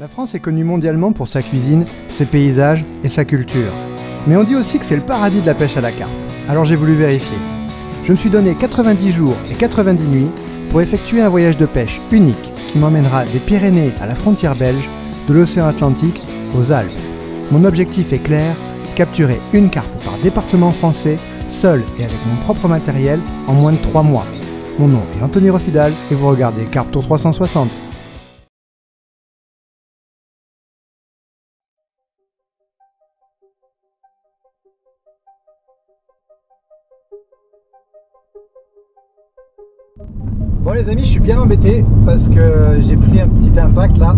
La France est connue mondialement pour sa cuisine, ses paysages et sa culture. Mais on dit aussi que c'est le paradis de la pêche à la carpe. Alors j'ai voulu vérifier. Je me suis donné 90 jours et 90 nuits pour effectuer un voyage de pêche unique qui m'emmènera des Pyrénées à la frontière belge, de l'océan Atlantique aux Alpes. Mon objectif est clair, capturer une carpe par département français, seul et avec mon propre matériel, en moins de 3 mois. Mon nom est Anthony Rofidal et vous regardez Carpe Tour 360. Les amis, je suis bien embêté parce que j'ai pris un petit impact là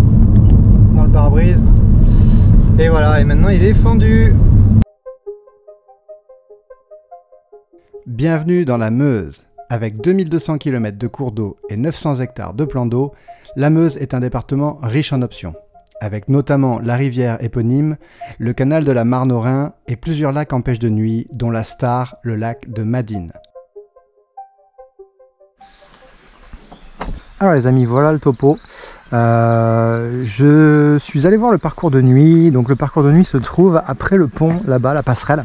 dans le pare-brise. Et voilà, et maintenant il est fendu. Bienvenue dans la Meuse. Avec 2200 km de cours d'eau et 900 hectares de plans d'eau, la Meuse est un département riche en options. Avec notamment la rivière éponyme, le canal de la Marne au Rhin et plusieurs lacs en pêche de nuit, dont la star, le lac de Madine. Alors les amis, voilà le topo. Euh, je suis allé voir le parcours de nuit. Donc le parcours de nuit se trouve après le pont, là-bas, la passerelle.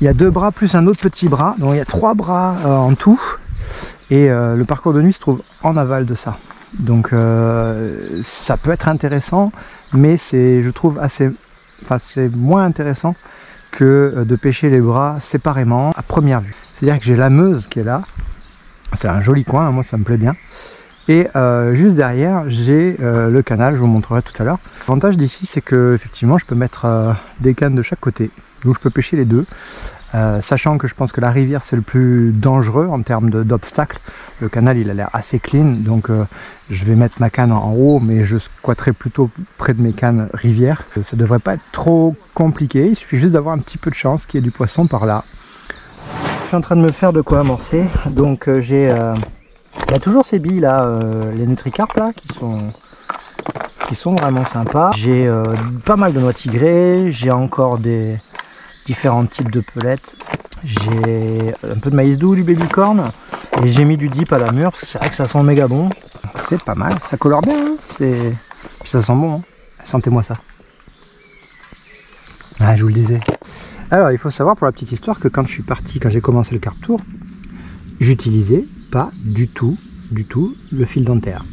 Il y a deux bras plus un autre petit bras. Donc il y a trois bras euh, en tout. Et euh, le parcours de nuit se trouve en aval de ça. Donc ça peut être intéressant, mais c'est, je trouve, assez, enfin c'est moins intéressant que de pêcher les bras séparément à première vue. C'est-à-dire que j'ai la Meuse qui est là, c'est un joli coin, hein, moi ça me plaît bien. Et euh, juste derrière, j'ai euh, le canal, je vous montrerai tout à l'heure. L'avantage d'ici, c'est que effectivement, je peux mettre euh, des cannes de chaque côté, donc je peux pêcher les deux. sachant que je pense que la rivière c'est le plus dangereux en termes d'obstacles. Le canal il a l'air assez clean, donc je vais mettre ma canne en haut, mais je squatterai plutôt près de mes cannes rivière. Ça devrait pas être trop compliqué, il suffit juste d'avoir un petit peu de chance qu'il y ait du poisson par là en train de me faire de quoi amorcer. Donc euh, j'ai... Euh, il y a toujours ces billes là, euh, les Nutricarp là, qui sont qui sont vraiment sympas. J'ai pas mal de noix tigrées, j'ai encore des différents types de pelettes. J'ai un peu de maïs doux, du babycorn, et j'ai mis du dip à la mûre, parce que c'est vrai que ça sent méga bon. C'est pas mal, ça colore bien, hein c'est... Ça sent bon, hein. sentez-moi ça. Ah, je vous le disais. Alors, il faut savoir pour la petite histoire que quand je suis parti, quand j'ai commencé le Carp Tour, j'utilisais pas du tout, du tout le fil dentaire.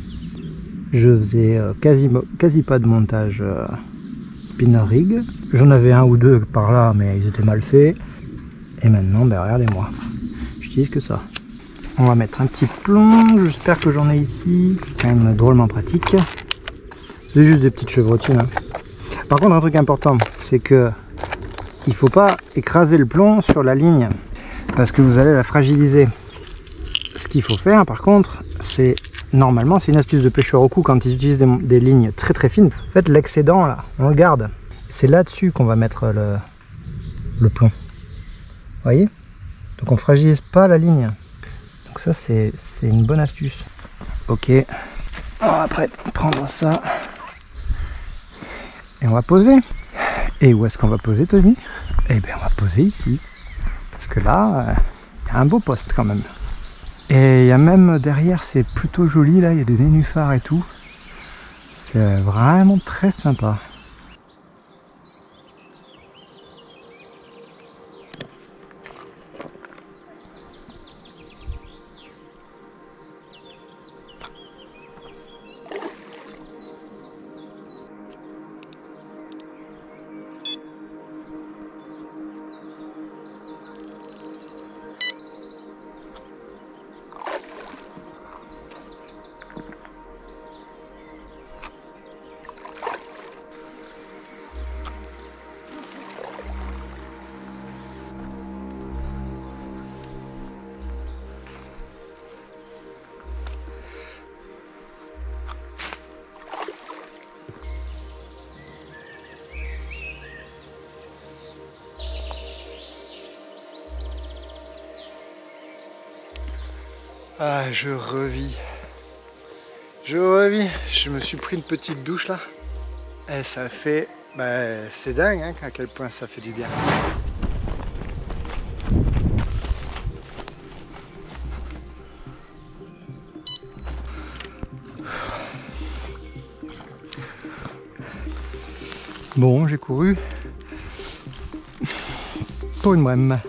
Je faisais euh, quasi, pas de montage euh, spinner rig. J'en avais un ou deux par là, mais ils étaient mal faits. Et maintenant, ben regardez-moi, j'utilise que ça. On va mettre un petit plomb, j'espère que j'en ai ici. Quand même drôlement pratique. C'est juste des petites chevrotines. Hein. Par contre, un truc important, c'est que il faut pas écraser le plomb sur la ligne parce que vous allez la fragiliser. Ce qu'il faut faire par contre, c'est normalement c'est une astuce de pêcheur au cou quand ils utilisent des, lignes très très fines. En fait l'excédent là, on le garde. C'est là-dessus qu'on va mettre le, plomb. voyez? Donc on fragilise pas la ligne. Donc ça c'est une bonne astuce. Ok. On va après prendre ça. Et on va poser. Et où est-ce qu'on va poser, Tommy? Eh bien, on va poser ici. Parce que là, il y a un beau poste quand même. Et il y a même derrière, c'est plutôt joli, là, il y a des nénuphars et tout. C'est vraiment très sympa. Ah, je revis. Je revis. Je me suis pris une petite douche là. Et ça fait... Bah, c'est dingue hein, à quel point ça fait du bien. Bon, j'ai couru pour une brème.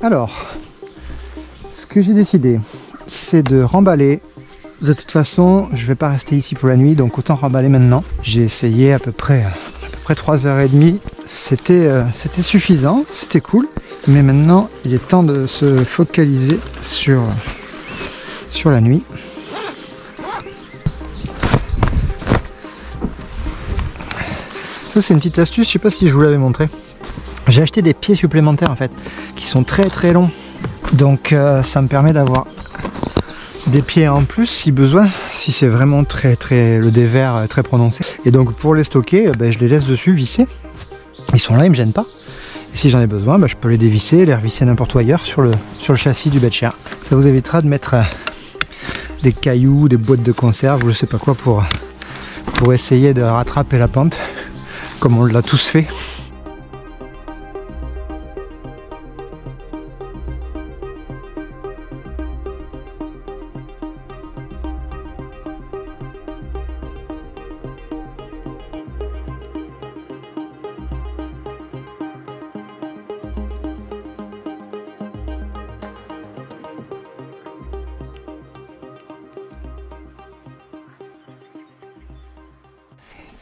Alors, ce que j'ai décidé, c'est de remballer. De toute façon, je vais pas rester ici pour la nuit, donc autant remballer maintenant. J'ai essayé à peu près, à peu près 3h30. C'était, euh, c'était suffisant, c'était cool. Mais maintenant, il est temps de se focaliser sur, la nuit. Ça, c'est une petite astuce, je sais pas si je vous l'avais montré. J'ai acheté des pieds supplémentaires en fait, qui sont très très longs. Donc euh, ça me permet d'avoir des pieds en plus si besoin, si c'est vraiment très très le dévers très prononcé. Et donc pour les stocker, euh, ben, je les laisse dessus visser. Ils sont là, ils me gênent pas. Et si j'en ai besoin, ben, je peux les dévisser, les revisser n'importe où ailleurs sur le, sur le châssis du bête Ça vous évitera de mettre euh, des cailloux, des boîtes de conserve ou je sais pas quoi pour, pour essayer de rattraper la pente, comme on l'a tous fait.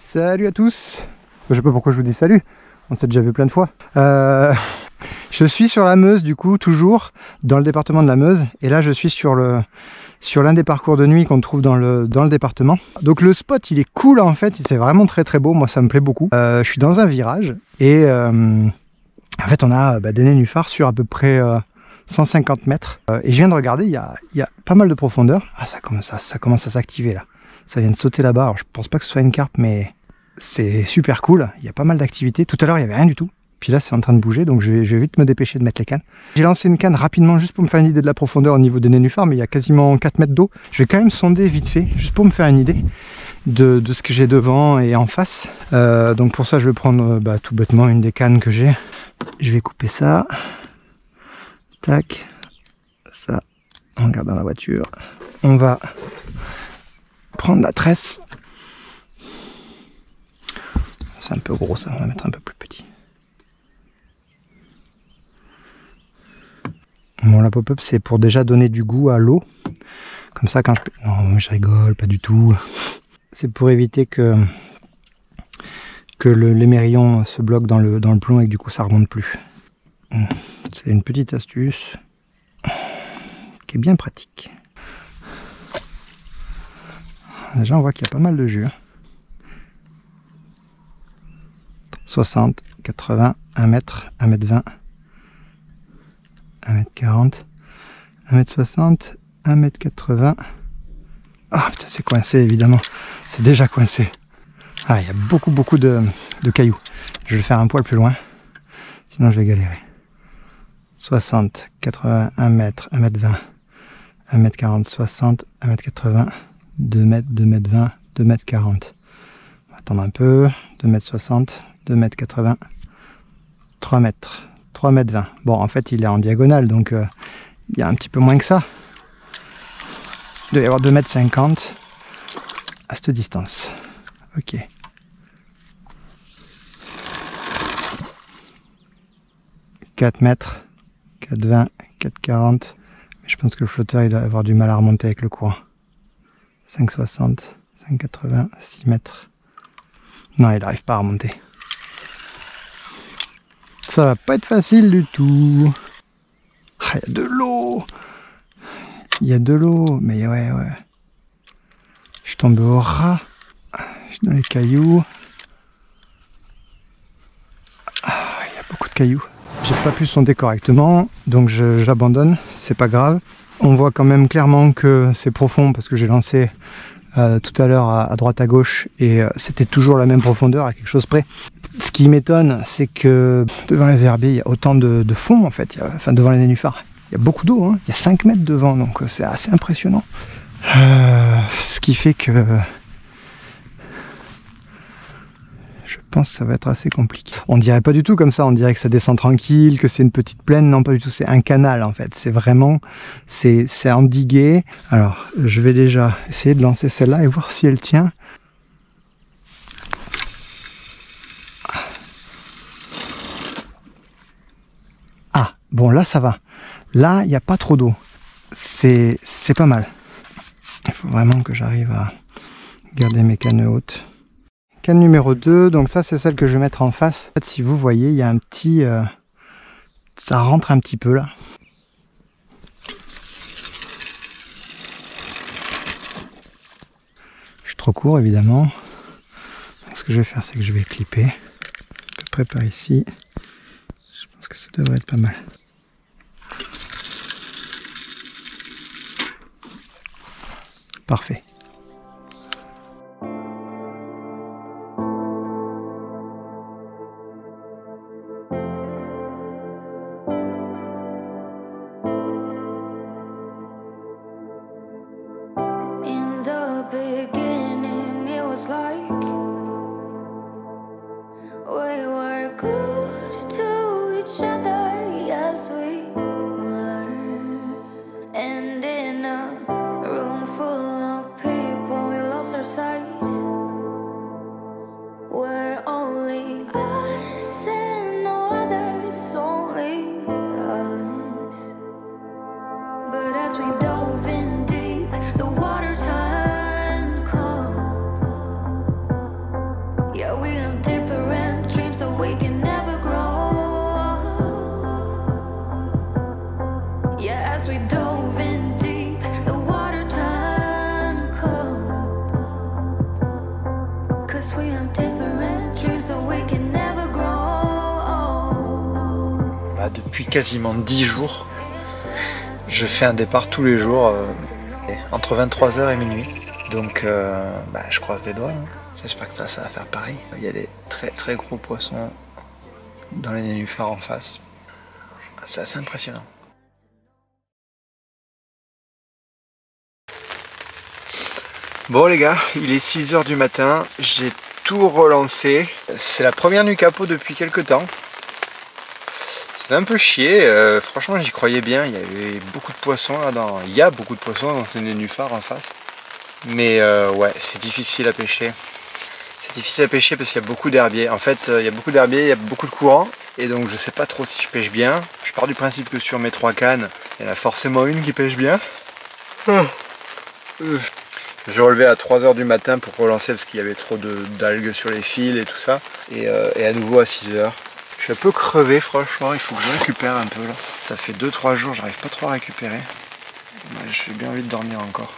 Salut à tous Je sais pas pourquoi je vous dis salut, on s'est déjà vu plein de fois. Euh, je suis sur la Meuse du coup, toujours dans le département de la Meuse. Et là je suis sur le sur l'un des parcours de nuit qu'on trouve dans le, département. Donc le spot il est cool en fait, c'est vraiment très très beau, moi ça me plaît beaucoup. Euh, je suis dans un virage et euh, en fait on a bah, des nénuphars sur à peu près 150 mètres. et je viens de regarder, il y a, y a, pas mal de profondeur. Ah ça commence à, ça commence à s'activer là. Ça vient de sauter là-bas. Alors je pense pas que ce soit une carpe mais c'est super cool. Il y a pas mal d'activités. Tout à l'heure, il y avait rien du tout. Puis là, c'est en train de bouger, donc je vais, vite me dépêcher de mettre les cannes. J'ai lancé une canne rapidement juste pour me faire une idée de la profondeur au niveau des nénuphars, mais il y a quasiment 4 mètres d'eau. Je vais quand même sonder vite fait, juste pour me faire une idée de, ce que j'ai devant et en face. Euh, donc pour ça, je vais prendre bah, tout bêtement une des cannes que j'ai. Je vais couper ça. Tac. Ça, en gardant la voiture. On va prendre la tresse c'est un peu gros ça, on va mettre un peu plus petit. Bon, la pop-up, c'est pour déjà donner du goût à l'eau. Comme ça, quand je... Non, je rigole, pas du tout. C'est pour éviter que, que l'émerillon se bloque dans le, dans le plomb et que du coup, ça remonte plus. C'est une petite astuce qui est bien pratique. Déjà, on voit qu'il y a pas mal de jus. Hein. 60, 80, 1 mètre, 1 mètre 20, 1 mètre 40, 1 mètre 60, 1 mètre 80. Ah putain, c'est coincé évidemment. C'est déjà coincé. Ah, il y a beaucoup, beaucoup de, de, cailloux. Je vais faire un poil plus loin. Sinon, je vais galérer. 60, 80, 1 mètre, 1 mètre 20, 1 mètre 40, 60, 1 mètre 80, 2 mètres, 2 mètres 20, 2 mètres 40. On va attendre un peu. 2 mètres 60, 2 mètres 80, 3 mètres, 3 mètres 20. Bon, en fait, il est en diagonale, donc euh, il y a un petit peu moins que ça. Il doit y avoir 2 mètres 50 à cette distance. Ok. « 4 mètres, 4,20, 4,40. Je pense que le flotteur il va avoir du mal à remonter avec le courant. 5,60, 5,80, 6 mètres. Non, il n'arrive pas à remonter. Ça va pas être facile du tout. Ah, il y a de l'eau. Il y a de l'eau, mais ouais, ouais. Je tombe au ras. Je dans les cailloux. Ah, il y a beaucoup de cailloux. J'ai pas pu sonder correctement, donc j'abandonne. C'est pas grave. On voit quand même clairement que c'est profond parce que j'ai lancé euh, tout à l'heure à, droite à gauche et euh, c'était toujours la même profondeur à quelque chose près. Ce qui m'étonne, c'est que devant les herbiers, il y a autant de, fond en fait, enfin devant les nénuphars. Il y a beaucoup d'eau, hein. il y a 5 mètres devant, donc euh, c'est assez impressionnant. ce qui fait que je pense que ça va être assez compliqué. On dirait pas du tout comme ça, on dirait que ça descend tranquille, que c'est une petite plaine. Non, pas du tout, c'est un canal en fait. C'est vraiment, c'est endigué. Alors, je vais déjà essayer de lancer celle-là et voir si elle tient. Ah, bon là ça va. Là, il n'y a pas trop d'eau. C'est pas mal. Il faut vraiment que j'arrive à garder mes cannes hautes. Numéro 2, donc ça c'est celle que je vais mettre en face. Si vous voyez, il y a un petit... Euh, ça rentre un petit peu là. Je suis trop court évidemment. ce que je vais faire, c'est que je vais clipper. À peu près par ici. Je pense que ça devrait être pas mal. Parfait. Depuis quasiment 10 jours. Je fais un départ tous les jours euh, entre 23h et minuit. Donc euh, bah, je croise les doigts. Hein. J'espère que ça va faire pareil. Il y a des très très gros poissons dans les nénuphars en face. C'est assez impressionnant. Bon les gars, il est 6h du matin, j'ai tout relancé. C'est la première nuit capot depuis quelques temps un peu chier, euh, franchement j'y croyais bien, il y avait beaucoup de poissons là-dedans, il y a beaucoup de poissons dans ces nénuphars en face. Mais euh, ouais, c'est difficile à pêcher. C'est difficile à pêcher parce qu'il y a beaucoup d'herbiers. En fait, euh, il y a beaucoup d'herbiers, il y a beaucoup de courant. Et donc je sais pas trop si je pêche bien. Je pars du principe que sur mes trois cannes, il y en a forcément une qui pêche bien. Ah. Je relevais à 3h du matin pour relancer parce qu'il y avait trop d'algues sur les fils et tout ça. Et, et à nouveau à 6h. Je suis un peu crevé franchement, il faut que je récupère un peu là. Ça fait 2-3 jours, j'arrive pas trop à récupérer. J'ai bien envie de dormir encore.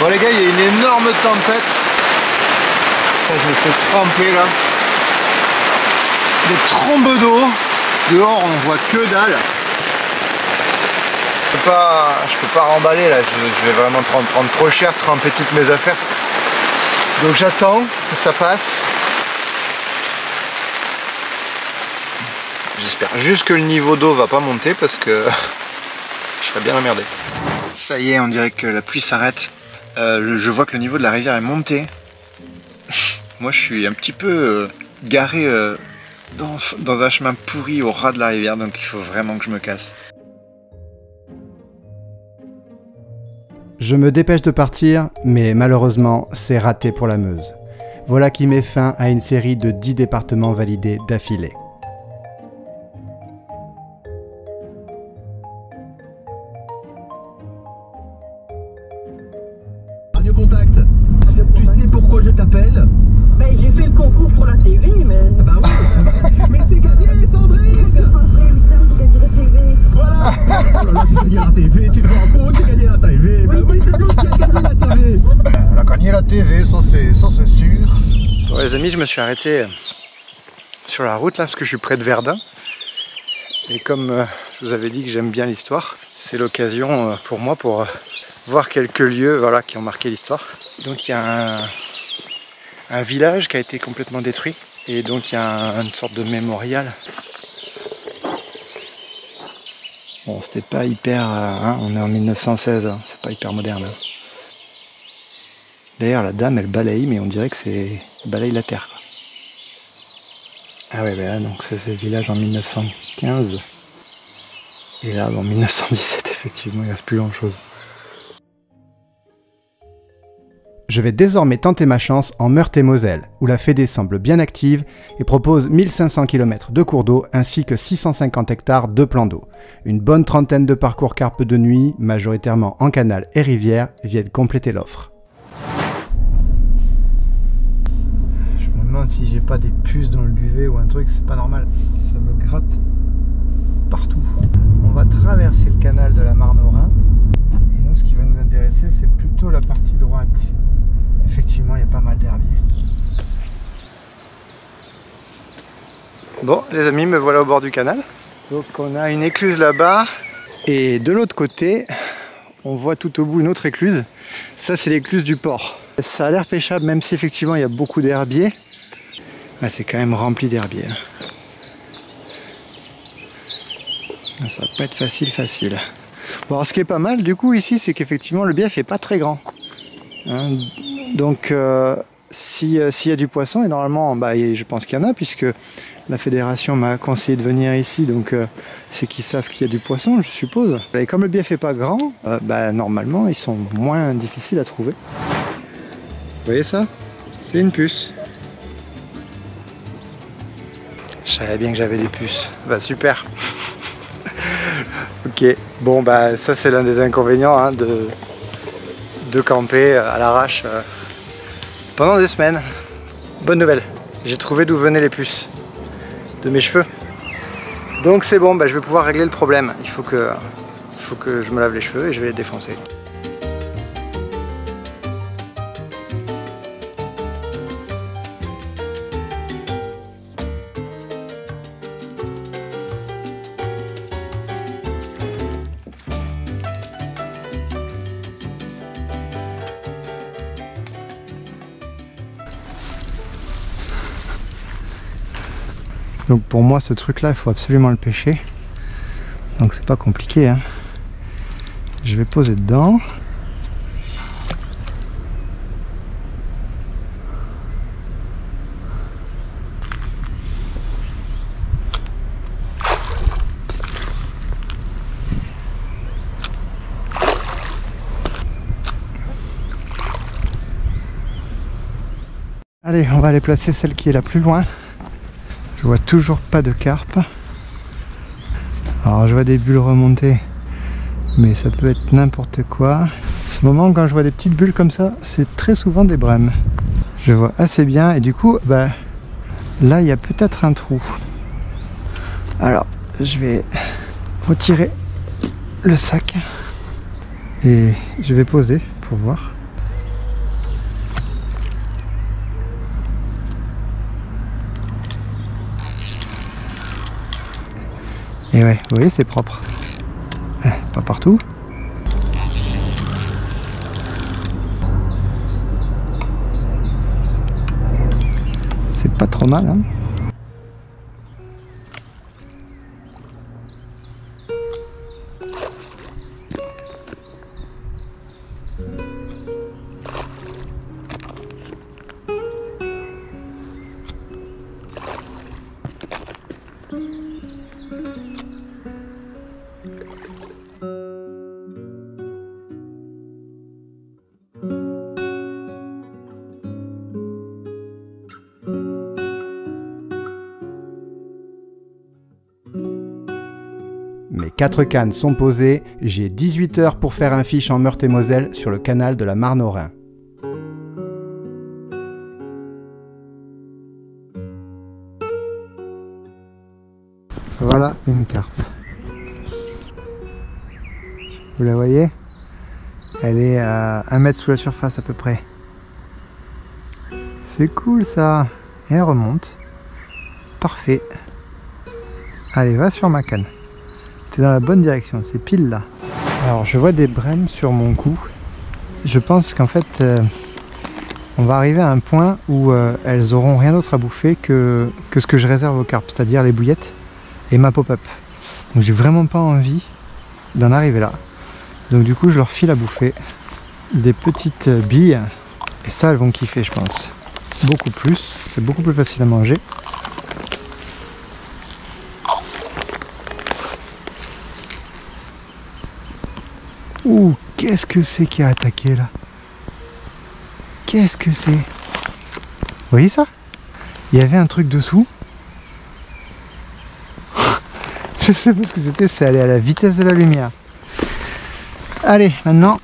Bon les gars, il y a une énorme tempête. je me fais tremper là. Des trombes d'eau. Dehors on voit que dalle. Pas, je peux pas remballer là, je, vais vraiment prendre trop cher, tremper toutes mes affaires. Donc j'attends que ça passe. J'espère juste que le niveau d'eau va pas monter parce que je serais bien emmerdé. Ça y est, on dirait que la pluie s'arrête. Euh, je vois que le niveau de la rivière est monté. Moi je suis un petit peu euh, garé euh, dans un chemin pourri au ras de la rivière donc il faut vraiment que je me casse. Je me dépêche de partir, mais malheureusement, c'est raté pour la Meuse. Voilà qui met fin à une série de 10 départements validés d'affilée. Radio Contact, tu sais pourquoi je t'appelle? Ben j'ai fait le concours pour la TV, mais... Ah bah oui. Mais c'est gagné, Sandrine. Voilà. Oh là là, j'ai gagné la TV, tu te rends compte, j'ai gagné la TV Bah oui, c'est nous qui a gagné la TV Elle a gagné la TV, ça c'est sûr. Bon les amis, je me suis arrêté euh, sur la route là, parce que je suis près de Verdun. Et comme euh, je vous avais dit que j'aime bien l'histoire, c'est l'occasion euh, pour moi pour voir quelques lieux voilà, qui ont marqué l'histoire. Donc il y a un, un village qui a été complètement détruit. Et donc il y a une sorte de mémorial. Bon, c'était pas hyper. Hein, on est en 1916, hein, c'est pas hyper moderne. Hein. D'ailleurs, la dame, elle balaye, mais on dirait que c'est balaye la terre. quoi. Ah ouais, ben là, donc c'est le village en 1915. Et là, en 1917, effectivement, il reste plus grand-chose. Je vais désormais tenter ma chance en Meurthe-et-Moselle, où la Fédé semble bien active et propose 1500 km de cours d'eau ainsi que 650 hectares de plans d'eau. Une bonne trentaine de parcours carpe de nuit, majoritairement en canal et rivière, viennent compléter l'offre. Je me demande si j'ai pas des puces dans le duvet ou un truc, c'est pas normal. Ça me gratte partout. On va traverser le canal de la Marne au Rhin. Et nous, ce qui va nous intéresser, c'est plutôt la partie droite. Effectivement, il y a pas mal d'herbiers. Bon, les amis, me voilà au bord du canal. Donc, on a une écluse là-bas. Et de l'autre côté, on voit tout au bout une autre écluse. Ça, c'est l'écluse du port. Ça a l'air pêchable, même si effectivement il y a beaucoup d'herbiers. Ah, c'est quand même rempli d'herbiers. hein. Ah, Ça va pas être facile, facile. Bon, alors, ce qui est pas mal, du coup, ici, c'est qu'effectivement, le bief est pas très grand. Hein, donc, euh, si, euh, s'il y a du poisson, et normalement, bah, je pense qu'il y en a, puisque la fédération m'a conseillé de venir ici, donc euh, c'est qu'ils savent qu'il y a du poisson, je suppose. Et comme le bief est pas grand, euh, bah, normalement, ils sont moins difficiles à trouver. Vous voyez ça? C'est une puce. Je savais bien que j'avais des puces. Bah super. ok. Bon bah ça c'est l'un des inconvénients hein, de, de camper à l'arrache euh, pendant des semaines. Bonne nouvelle. J'ai trouvé d'où venaient les puces de mes cheveux. Donc c'est bon, bah, je vais pouvoir régler le problème. Il faut que, il faut que je me lave les cheveux et je vais les défoncer. Pour moi ce truc là il faut absolument le pêcher. Donc c'est pas compliqué. hein. Je vais poser dedans. Allez, on va aller placer celle qui est la plus loin. Je vois toujours pas de carpe. Alors je vois des bulles remonter, mais ça peut être n'importe quoi. Ce moment, quand je vois des petites bulles comme ça, c'est très souvent des brèmes. Je vois assez bien et du coup, bah, là il y a peut-être un trou. Alors, je vais retirer le sac et je vais poser pour voir. Et ouais, vous voyez, c'est propre. Eh, pas partout. C'est pas trop mal, hein. 4 cannes sont posées, j'ai 18 heures pour faire un fiche en Meurthe-et-Moselle sur le canal de la Marne au Rhin. Voilà une carpe. Vous la voyez? Elle est à 1 mètre sous la surface à peu près. C'est cool ça. Et elle remonte. Parfait. Allez, va sur ma canne. T'es dans la bonne direction, c'est pile là. Alors je vois des brèmes sur mon cou. Je pense qu'en fait euh, on va arriver à un point où euh, elles auront rien d'autre à bouffer que, que ce que je réserve aux carpes, c'est-à-dire les bouillettes et ma pop-up. Donc j'ai vraiment pas envie d'en arriver là. Donc du coup je leur file à bouffer des petites billes Et ça, elles vont kiffer, je pense. Beaucoup plus. C'est beaucoup plus facile à manger. Ouh, qu'est-ce que c'est qui a attaqué là? Qu'est-ce que c'est? Vous voyez ça? Il y avait un truc dessous. Je sais pas ce que c'était, c'est aller à la vitesse de la lumière. Allez, maintenant,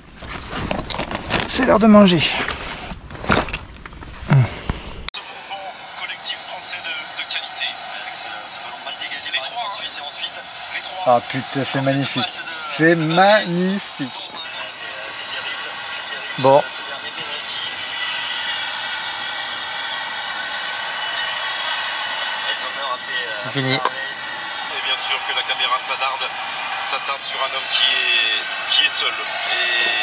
c'est l'heure de manger. Ah putain, c'est magnifique. C'est magnifique. Bon. Euh, C'est fait fini. Et bien sûr que la caméra s'attarde, s'attarde sur un homme qui est, qui est seul.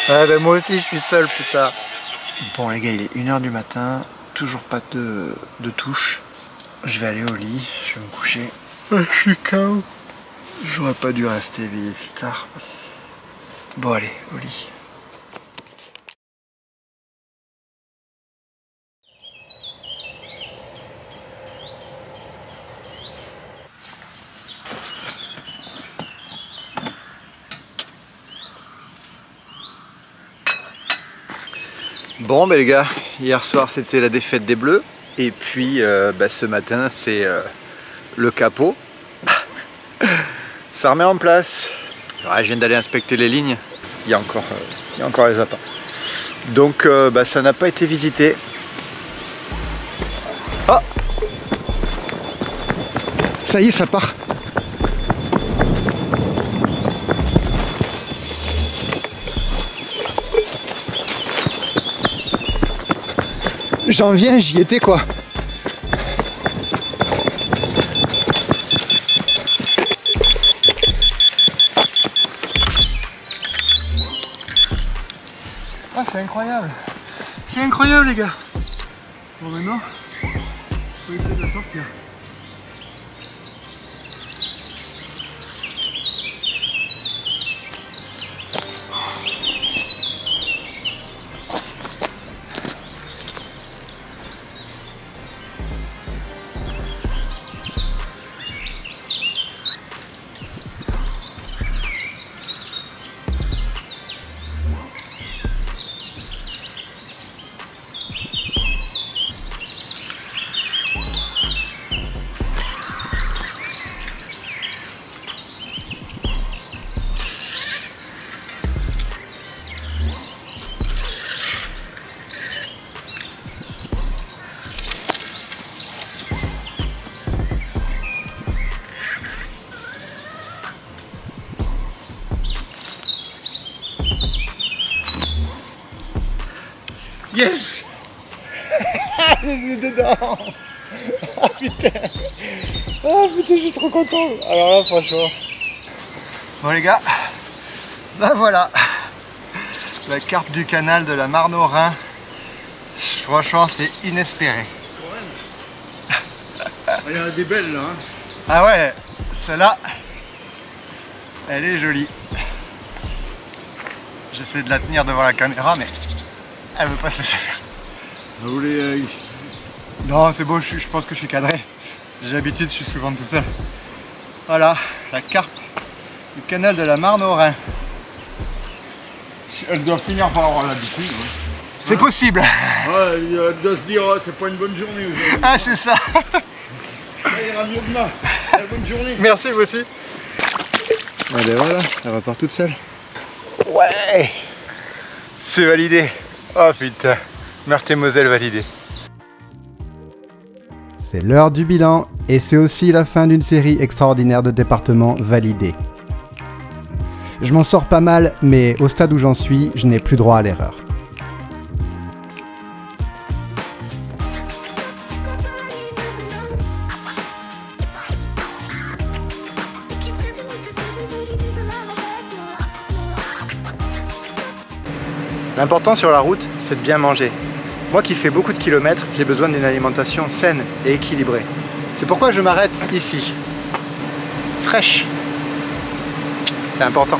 Et Ouais, ben moi aussi, je suis seul, qu'il est- Bon les gars, il est 1h du matin, toujours pas de, de touche. Je vais aller au lit, je vais me coucher. je suis KO. J'aurais pas dû rester éveillé si tard. Bon allez, au lit. Bon, ben les gars, hier soir c'était la défaite des Bleus. Et puis euh, bah, ce matin c'est euh, le capot. Ça remet en place. Je viens d'aller inspecter les lignes. Il y a encore, euh, il y a encore les appâts. Donc euh, bah, ça n'a pas été visité. Ah Ça y est, ça part. J'en viens, j'y étais quoi. C'est incroyable. C'est incroyable les gars. Bon maintenant, faut essayer de la sortir. Trop content Alors là, franchement... Bon les gars, là voilà La carpe du canal de la Marne au Rhin. Franchement, c'est inespéré. Il y en a des belles là. hein. Ah ouais, celle-là, elle est jolie. J'essaie de la tenir devant la caméra, mais elle veut pas se laisser faire. Vous voulez. euh, Non, c'est beau, je, je pense que je suis cadré. J'ai l'habitude, je suis souvent tout seul. Voilà, la carpe du canal de la Marne au Rhin. Elle doit finir par avoir l'habitude. ouais. C'est possible Ouais, elle doit se dire, oh, c'est pas une bonne journée aujourd'hui. Ah, c'est ça Ça ira mieux demain. Allez, bonne journée. Merci, vous aussi Ah ben voilà, elle repart toute seule. Ouais C'est validé Oh putain Meurthe-et-Moselle validé. C'est l'heure du bilan et c'est aussi la fin d'une série extraordinaire de départements validés. Je m'en sors pas mal, mais au stade où j'en suis, je n'ai plus droit à l'erreur. L'important sur la route, c'est de bien manger. Moi qui fais beaucoup de kilomètres, j'ai besoin d'une alimentation saine et équilibrée. C'est pourquoi je m'arrête ici. Fraîche. C'est important.